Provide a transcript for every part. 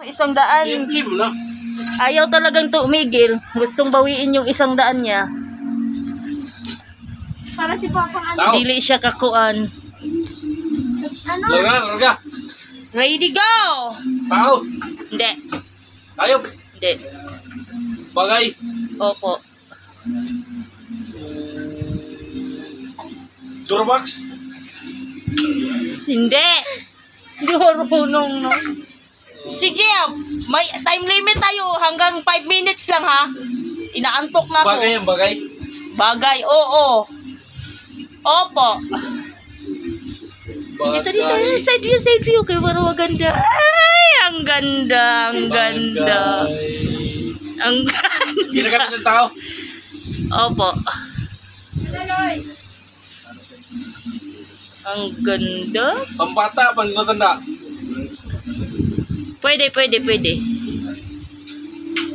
Isang daan. Na. Ayaw talagang tumigil. Gustong bawiin yung isang daan niya. Para si Papa ano? Tao. Dili siya kakuan. Ano? Larga, larga. Ready go! Tao. Hindi. Tayo. Hindi. Bagay. Opo. Durbox. Hindi. Hindi marunong, no? Sige, may time limit tayo. Hanggang 5 minutes lang, ha? Inaantok na ako. Bagay ang bagay. Bagay, oo. Opo. Dito, dito. Bagay. Side view, side view. Kaya parang maganda. Ay, ang ganda, ang ganda. Bagay. Ang ganda. Ginagamit ng tao. Opo. Ang ganda. Pampata, pangtanda. Pwede, pwede, pwede.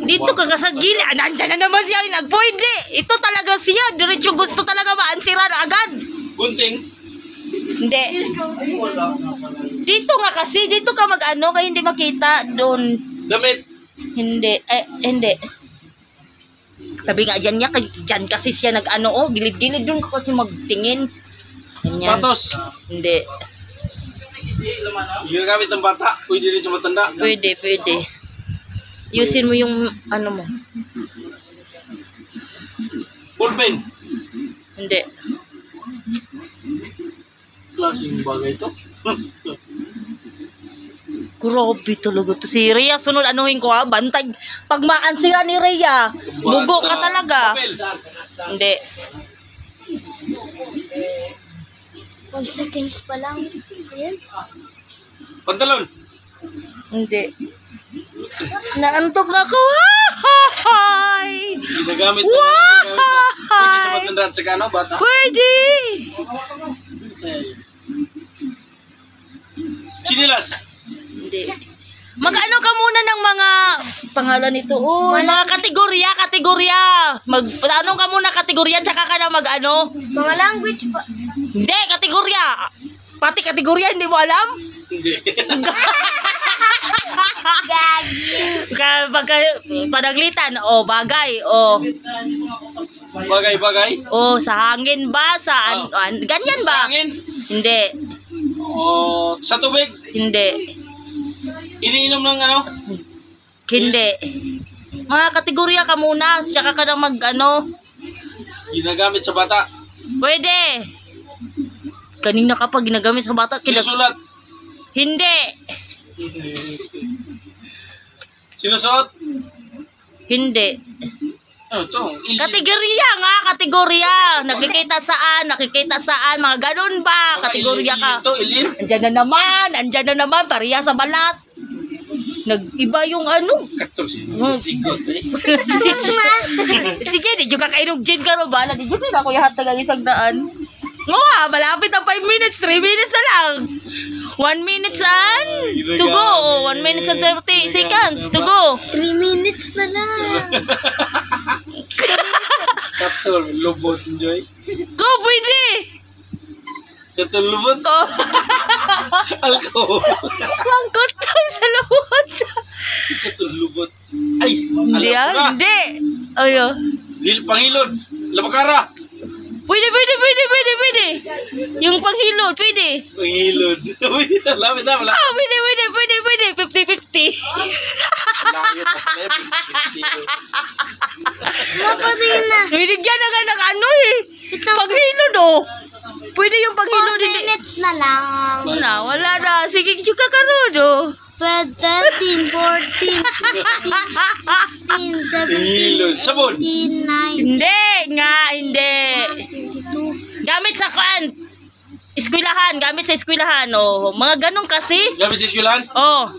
Dito ka sa gili. Ah, Nandyan na naman siya. Nagpwede. Ito talaga siya. Diretso gusto talaga maansiran agad. Gunting. Hindi. Dito nga kasi. Dito ka mag-ano. Kaya hindi makita. Doon. Damit. Hindi. Eh, hindi. Tabi nga dyan niya. Dyan kasi siya nag-ano. Oh, gilid-gilid. Doon ka kasi magtingin. Ganyan. Patos. Hindi. Ginagamit ng bata. Pwede rin sa matanda. Pwede, pwede. Yusin mo yung ano mo. Ballpen. Hindi. Klaseng bagay ito. Grabe talaga to. Si Rhea, sunod anuhin ko ha. Bantay. Pag maansira ni Rhea, bugo ka talaga. Hindi. One seconds pa lang. Ayan. Pantalon. Hindi. Naantok na ako. Hi! Ginagamit na- Pwede sa matanda at saka ano, bata. Pwede! Sinilas. Hindi. Mag-ano ka muna ng mga pangalan nito. Oh, mga kategorya, kategorya. Mag ano ka muna kategorya tsaka ka na mag-ano. Mga language pa. Hindi, kategorya. Pati kategorya hindi mo alam? Hindi. Gagi. Kapag panaglitan, o bagay, o bagay, bagay. o sa hangin ba, sa an, Oh. an- ganyan ba? Sa hangin. Hindi, O sa tubig. hindi, Iniinom ng ano. hindi. Mga kategorya ka muna, tsaka ka na mag ano, Ginagamit sa bata. pwede. Kanina ka pa ginagamit sa bata, kina- Sinusulat. Hindi, Sinusuot. hindi. Ano to? Ili- Kategorya nga, kategorya. Nakikita saan, nakikita saan, mga ganun ba? Kategorya ka. ilin to, ilin. Andyan na naman, andyan na naman, pariya sa balat. Nag-iba yung ano. Hmm. Eh. Sige, di juga kainog gin ka ro bala. Di juga na ako yahat tagang isang daan. Nga, ah, malapit ang 5 minutes, 3 minutes na lang. 1 minutes and to go. 1 minutes and 30 seconds to go. 3 minutes na lang. Katong lubot, Joy. Go, pwede. Katong lubot. Go. Alcohol. Langkot ka sa loob. Katong lubot. Ay, Hindi alam ah, ko na. hindi. Ayo. Lil Pangilod. Labakara. Pwede, pwede, pwede, pwede, pwede. Yung panghilod, pwede. Pangilod. Uy, lapit na. Malapit. Ah, pwede, pwede, pwede, pwede. 50-50. Layo pa pala. Napatingin na. Binigyan na nga ng ano eh. Panghilod oh. Pwede yung 4 panghilod hindi. minutes na lang. Wala, wala na. Sige, juga ka ron oh. 12, 13, 14, 15, 16, Hilod. 17, Sabon. 18, 19, Hindi nga, hindi. 22. Gamit sa kan. Eskwelahan, gamit sa eskwelahan oh. Mga ganun kasi. Gamit sa eskwelahan. Oh,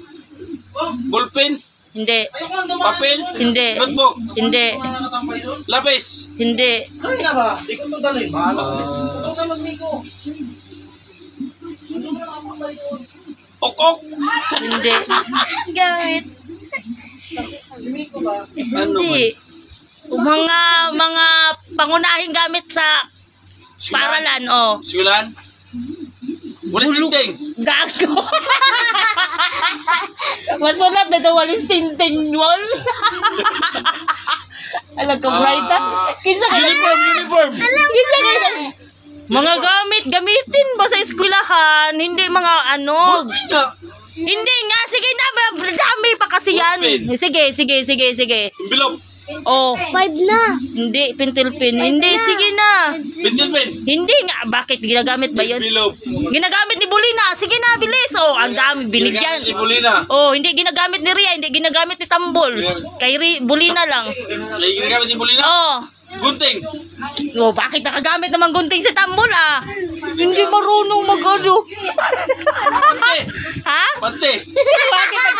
Ballpen. hindi. Papel. Hindi. Notebook. Hindi. Lapis. Hindi. Okok. Hindi. Gamit. Ano Hindi. Mga mga pangunahing gamit sa Eskwelahan. paralan oh. Eskwelahan. Walis tinting. Gago. Masulat na ito, walis tinting wall. Alam ko, bright ha? Kinsa ka Uniform, uniform. Kinsa ka Mga gamit, gamitin ba sa eskwelahan? Hindi mga ano. Nga. Hindi nga, sige na, dami pa kasi yan. Ballpen. Sige, sige, sige, sige. Envelope. Oh, Five na. hindi, pentel pen. Hindi, sige na. Pencil pen. Hindi nga, bakit ginagamit ba yun? Envelope. Ginagamit ni Bulina. Sige na, bilis. Oh, ang dami binigyan. Ginagamit ni Bulina. Oh, hindi ginagamit ni Ria, hindi ginagamit ni Tambol. Kay Bulina lang. Kaya ginagamit ni Bulina. Oh. Gunting. Oh, bakit nakagamit naman gunting si Tambol ah? Hindi marunong mag-ano. Pante. ha? Pante. Bakit nag...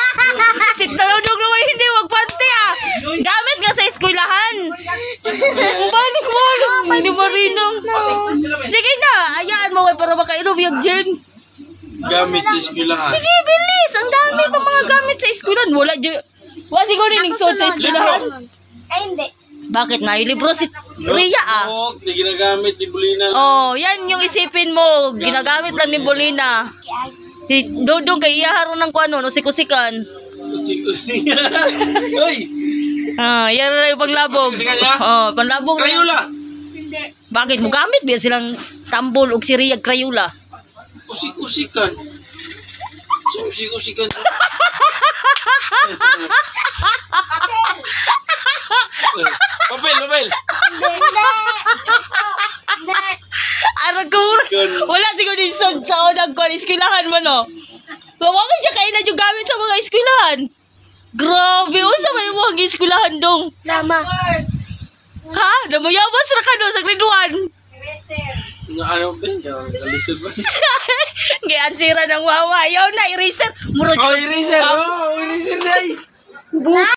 Si Tulog naman hindi magpante ah. Gamit nga sa eskwelahan. Balik mo. Hindi marunong. Sige na, ayaan mo kay para makainom yung gin. Gamit sa eskwelahan. Sige, bilis. Ang dami pa mga gamit sa eskwelahan. Wala dyan. Wala siguro ning suot sa eskwelahan. Ay, hindi. Bakit nga? Yung libro si Ria ah. Notebook na ginagamit ni Bulina. Oh, yan yung isipin mo. Ginagamit lang ni Bolina. Si Dodong kay iyaharon ng kuano, no, sikusikan. Using-using. Uy! Ah, yan na yung panglabog. Sikusikan niya? Oh, panlabog. na yun. Crayola. Bakit mo gamit biya silang tambol og si Ria Crayola? Usik-usikan. Usik-usikan. papel, papel. Ara ko. Wala siguro din sa sa unang kuan eskwelahan mo no. Kawaman siya kailan yung gamit sa mga eskwelahan. Grabe, usa man yung mga eskwelahan dong. Lama. Ha? Namayabas ra ka no sa grade 1. Nga ano ba? Kalisod ba? Ngayon sira ng wawa. Ayaw na, eraser. Murag Oh, eraser! Oh, eraser na